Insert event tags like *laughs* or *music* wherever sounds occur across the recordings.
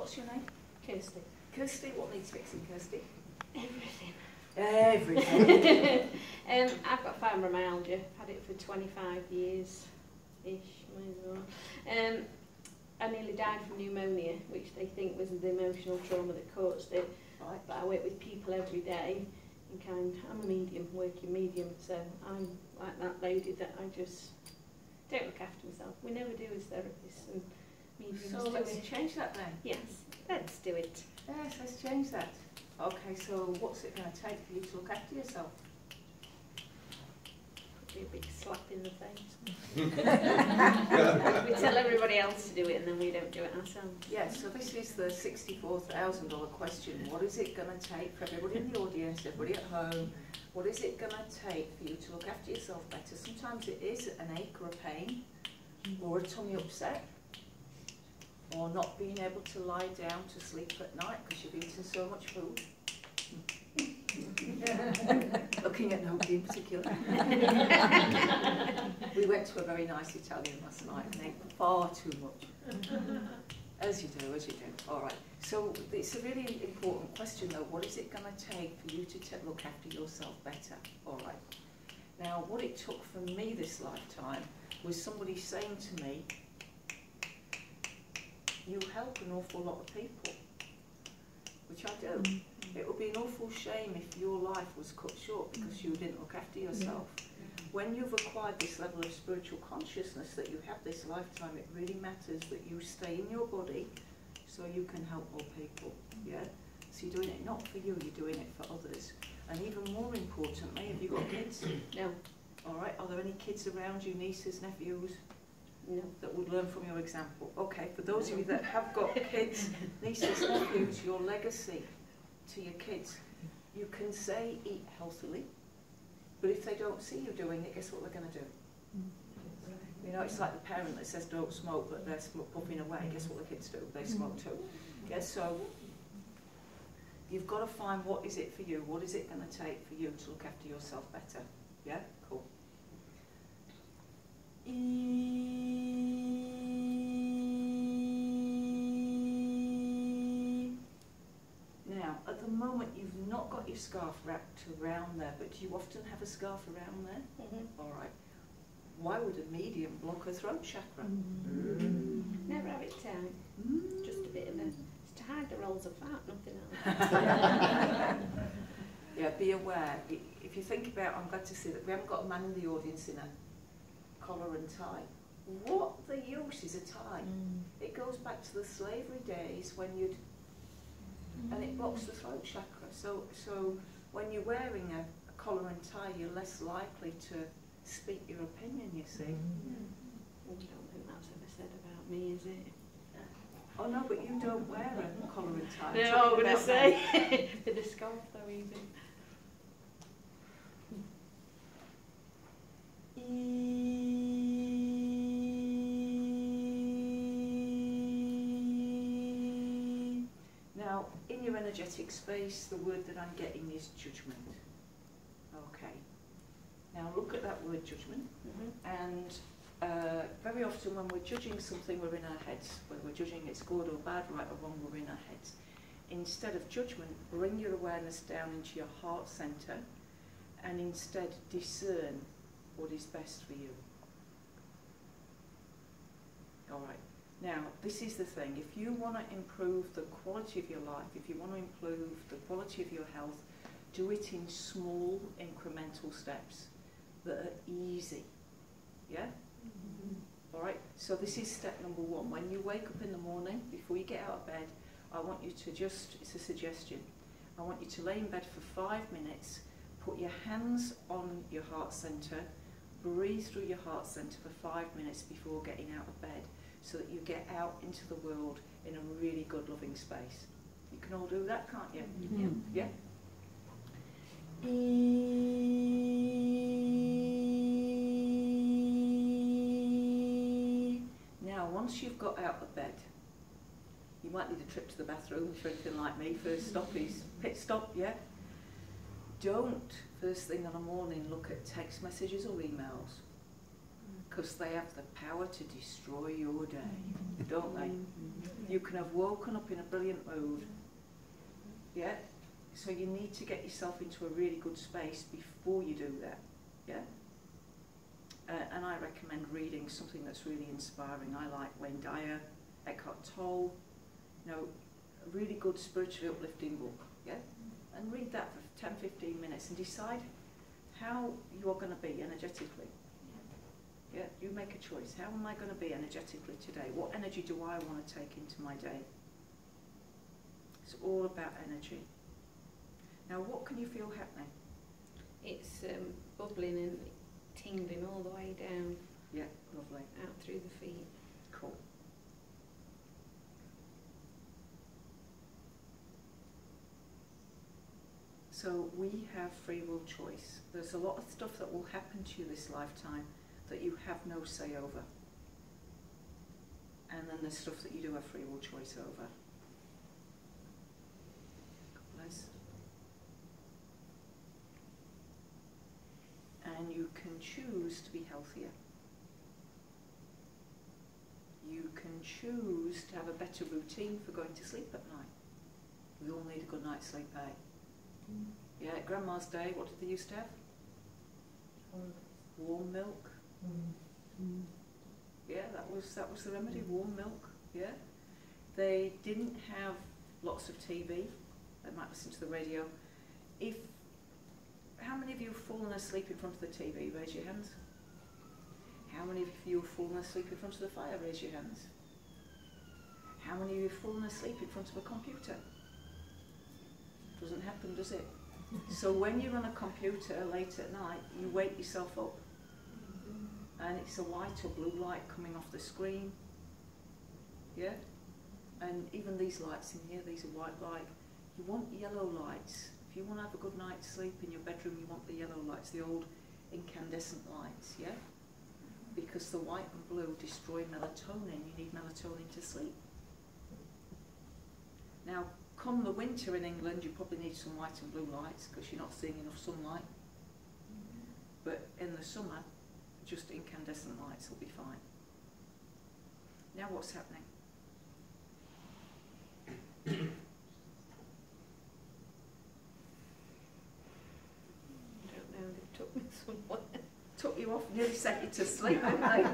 What's your name? Kirsty. Kirsty. What needs fixing, Kirsty? Everything. Everything. *laughs* um, I've got fibromyalgia. Had it for 25 years ish, might as well. Um, I nearly died from pneumonia, which they think was the emotional trauma that caused it. right. But I work with people every day, and kind. I'm a medium, working medium, so I'm like that lady that I just don't look after myself. We never do as therapists and So let's it. change that then. Yes, let's do it. Yes, let's change that. Okay, so what's it going to take for you to look after yourself? Could be a big slap in the face. *laughs* *laughs* we tell everybody else to do it, and then we don't do it ourselves. Yes, so this is the $64,000 question. What is it going to take for everybody in the audience, everybody at home? What is it going to take for you to look after yourself better? Sometimes it is an ache or a pain, or a tummy upset, or not being able to lie down to sleep at night because you've eaten so much food. *laughs* Looking at nobody in particular. *laughs* we went to a very nice Italian last night and ate far too much. As you do, as you do. All right. So it's a really important question, though. What is it going to take for you to t- look after yourself better? All right. Now, what it took for me this lifetime was somebody saying to me, "You help an awful lot of people," which I do. Mm-hmm. It would be an awful shame if your life was cut short because you didn't look after yourself. When you've acquired this level of spiritual consciousness that you have this lifetime, it really matters that you stay in your body so you can help more people. Yeah? So you're doing it not for you, you're doing it for others. And even more importantly, have you got kids? *coughs* No, All right, are there any kids around you, nieces, nephews, no. that would learn from your example? Okay, for those of you that have got *laughs* kids, nieces, nephews, your legacy to your kids, you can say eat healthily, but if they don't see you doing it, guess what they're going to do? Mm. You know, it's like the parent that says don't smoke, but they're puffing away. Guess what the kids do? They smoke too. Mm. Yeah, so you've got to find what is it for you? What is it going to take for you to look after yourself better? Yeah, cool. Now, at the moment, you've not got your scarf wrapped around there, but do you often have a scarf around there? Mhm. All right. Why would a medium block a throat chakra? Never have it tight. Mm. Just a bit of a. It's to hide the rolls of fat, nothing else. *laughs* Yeah, be aware. If you think about, I'm glad to see that we haven't got a man in the audience in a collar and tie. What the use is a tie? Mm. It goes back to the slavery days when you'd, mm. and it blocks the throat chakra. So, so when you're wearing a, a collar and tie, you're less likely to speak your opinion. You see. Mm. I don't think that's ever said about me, is it? Oh no, but you don't wear a collar and tie. I'm No, I'm going to say. With the scarf, though, even. Now, space, the word that I'm getting is judgment. Okay. Now, look at that word judgment. Mm-hmm. And uh, very often, when we're judging something, we're in our heads. Whether we're judging it's good or bad, right or wrong, we're in our heads. Instead of judgment, bring your awareness down into your heart center and instead discern what is best for you. All right. Now, this is the thing. If you want to improve the quality of your life, if you want to improve the quality of your health, do it in small incremental steps that are easy. Yeah? Mm-hmm. All right. So this is step number one. When you wake up in the morning, before you get out of bed, I want you to just, it's a suggestion, I want you to lay in bed for five minutes, put your hands on your heart center, breathe through your heart center for five minutes before getting out of bed so that you get out into the world in a really good loving space. You can all do that, can't you? Mm-hmm. Yeah? Now, once you've got out of bed, you might need a trip to the bathroom if you're anything like me. First stop is pit stop, yeah? Don't, first thing in the morning, look at text messages or emails because they have the power to destroy your day, don't they? You can have woken up in a brilliant mood. Yeah? So you need to get yourself into a really good space before you do that. Yeah? Uh, and I recommend reading something that's really inspiring. I like Wayne Dyer, Eckhart Tolle, you know, a really good spiritually uplifting book. Yeah? And read that for 10, 15 minutes and decide how you're going to be energetically. Yeah, you make a choice. How am I going to be energetically today? What energy do I want to take into my day? It's all about energy. Now, what can you feel happening? It's um, bubbling and tingling all the way down Yeah, lovely. out through the feet. Cool. So we have free will choice. There's a lot of stuff that will happen to you this lifetime that you have no say over. And then there's stuff that you do have free will choice over. Nice. And you can choose to be healthier. You can choose to have a better routine for going to sleep at night. We all need a good night's sleep, eh? Yeah, at Grandma's Day, what did they used to have? Warm milk. Yeah, that was that was the remedy. Warm milk. Yeah. They didn't have lots of TV. They might listen to the radio. If how many of you have fallen asleep in front of the TV? Raise your hands. How many of you have fallen asleep in front of the fire? Raise your hands. How many of you have fallen asleep in front of a computer? Doesn't happen, does it? *laughs* So when you're on a computer late at night, you wake yourself up and it's a white or blue light coming off the screen. Yeah? And even these lights in here, these are white light. You want yellow lights. If you want to have a good night's sleep in your bedroom, you want the yellow lights, the old incandescent lights, yeah? Because the white and blue destroy melatonin. You need melatonin to sleep. Now, come the winter in England, you probably need some white and blue lights because you're not seeing enough sunlight. But in the summer, just incandescent lights will be fine. Now what's happening? I don't know, they took me somewhere. Took you off, nearly sent you to sleep, didn't they?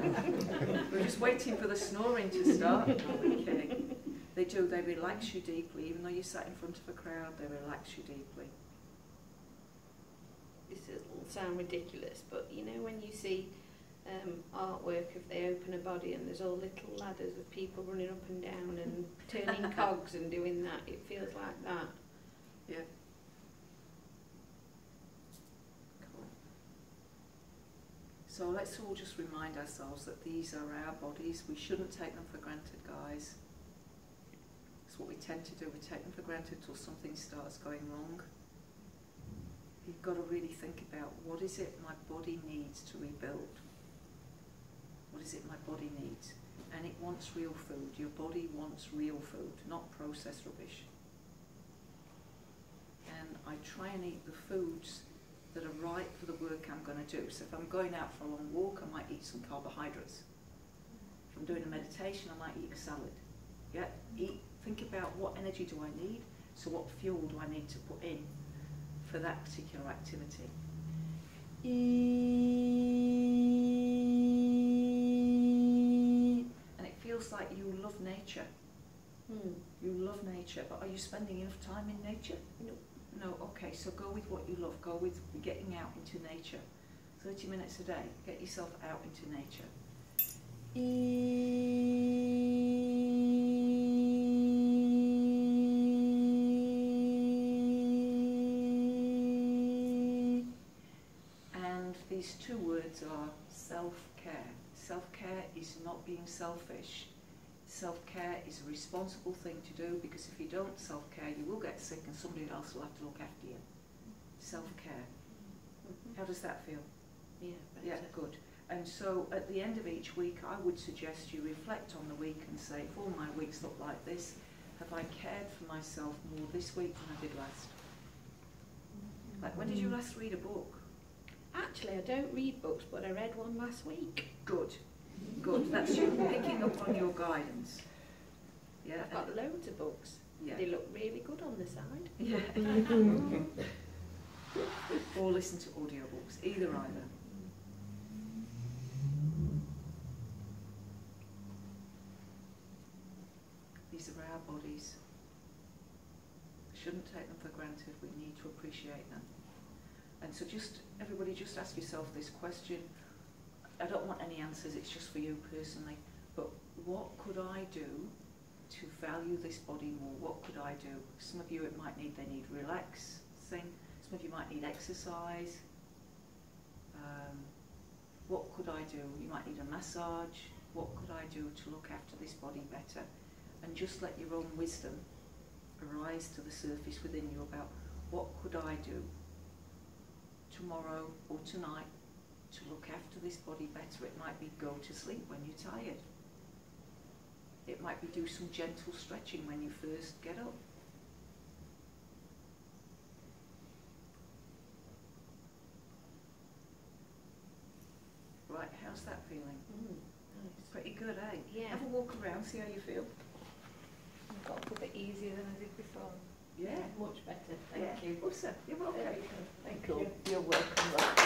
*laughs* We're just waiting for the snoring to start. Okay. They do, they relax you deeply, even though you sat in front of a crowd, they relax you deeply. Sound ridiculous, but you know when you see um, artwork of they open a body and there's all little ladders of people running up and down and *laughs* turning cogs and doing that, it feels like that. Yeah. Cool. So let's all just remind ourselves that these are our bodies. We shouldn't take them for granted, guys. It's what we tend to do. We take them for granted till something starts going wrong. You've got to really think about what is it my body needs to rebuild? What is it my body needs? And it wants real food. Your body wants real food, not processed rubbish. And I try and eat the foods that are right for the work I'm going to do. So if I'm going out for a long walk, I might eat some carbohydrates. If I'm doing a meditation, I might eat a salad. Yeah, eat. Think about what energy do I need. So what fuel do I need to put in for that particular activity? And it feels like you love nature. Hmm. You love nature, but are you spending enough time in nature? No. No, okay, so go with what you love. Go with getting out into nature. 30 minutes a day, get yourself out into nature. And self-care. Self-care is not being selfish. Self-care is a responsible thing to do because if you don't self-care, you will get sick and somebody else will have to look after you. Self-care. Mm-hmm. How does that feel? Yeah, Yeah, good. And so at the end of each week, I would suggest you reflect on the week and say, if all my weeks look like this, have I cared for myself more this week than I did last? Like, when did you mm. last read a book? Actually, I don't read books, but I read one last week. Good, good. That's you *laughs* picking up on your guidance. Yeah. I've got loads of books. yeah. They look really good on the side. Yeah. *laughs* *laughs* or listen to audiobooks, either either. These are our bodies. We Shouldn't take them for granted. We need to appreciate them. And so just, everybody just ask yourself this question. I don't want any answers, it's just for you personally. But what could I do to value this body more? What could I do? Some of you it might need, they need relaxing. Some of you might need exercise. Um, what could I do? You might need a massage. What could I do to look after this body better? And just let your own wisdom arise to the surface within you about what could I do tomorrow or tonight to look after this body better. It might be go to sleep when you're tired. It might be do some gentle stretching when you first get up. Right, how's that feeling? Mm, nice. Pretty good, eh? Yeah. Have a walk around, see how you feel. I've got a bit easier than I did before. Yeah. Much better. Thank yeah. you. Awesome. You're welcome. Thank you. You're welcome.